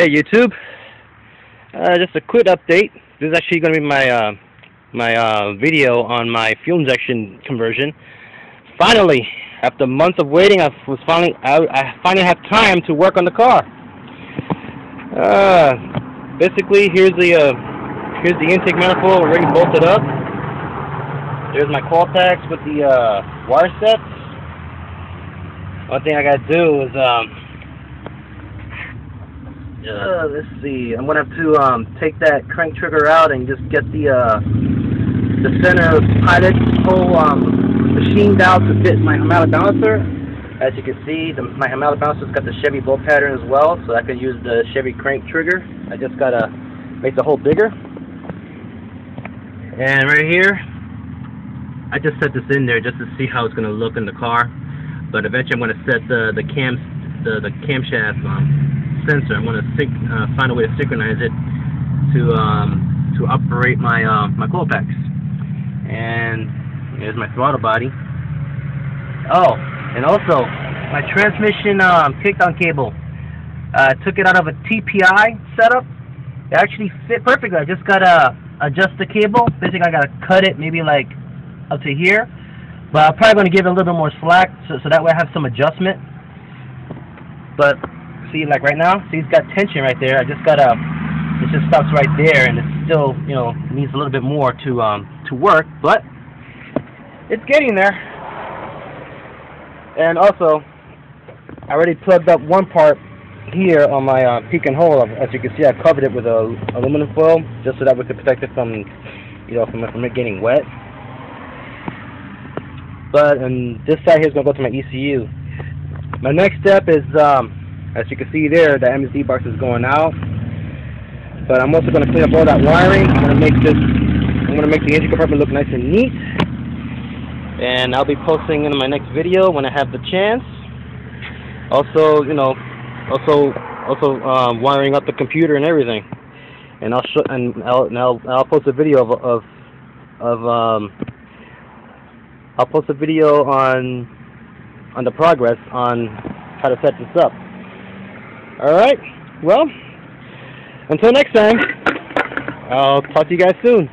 Hey YouTube, uh, just a quick update. This is actually going to be my uh, my uh, video on my fuel injection conversion. Finally, after months of waiting, I was finally I, I finally have time to work on the car. Uh, basically, here's the uh, here's the intake manifold already bolted up. There's my coil packs with the uh, wire sets. One thing I gotta do is um, uh, let's see. I'm gonna have to um, take that crank trigger out and just get the uh, the center pilot hole um, machined out to fit my hydraulic balancer. As you can see, the, my hydraulic balancer's got the Chevy bolt pattern as well, so I can use the Chevy crank trigger. I just gotta make the hole bigger. And right here, I just set this in there just to see how it's gonna look in the car. But eventually, I'm gonna set the the cam the the camshaft um, sensor. I'm going to uh, find a way to synchronize it to um, to operate my uh, my packs. And here's my throttle body. Oh, and also my transmission um, kickdown cable. I uh, took it out of a TPI setup. It actually fit perfectly. I just gotta adjust the cable. Basically, I gotta cut it maybe like up to here. But I'm probably gonna give it a little bit more slack so, so that way I have some adjustment. But see like right now see it's got tension right there. I just gotta it just stops right there and it still you know needs a little bit more to um to work but it's getting there. And also I already plugged up one part here on my uh, peak and hold as you can see I covered it with a aluminum foil just so that we could protect it from you know from, from it getting wet. But and this side here is going to go to my ECU my next step is um, as you can see there, the MSD box is going out. But I'm also going to clean up all that wiring. I'm going to make this, I'm going to make the engine compartment look nice and neat. And I'll be posting in my next video when I have the chance. Also, you know, also, also um, wiring up the computer and everything. And I'll show, and I'll, and I'll, I'll post a video of, of, of um, I'll post a video on, on the progress on how to set this up. Alright, well, until next time, I'll talk to you guys soon.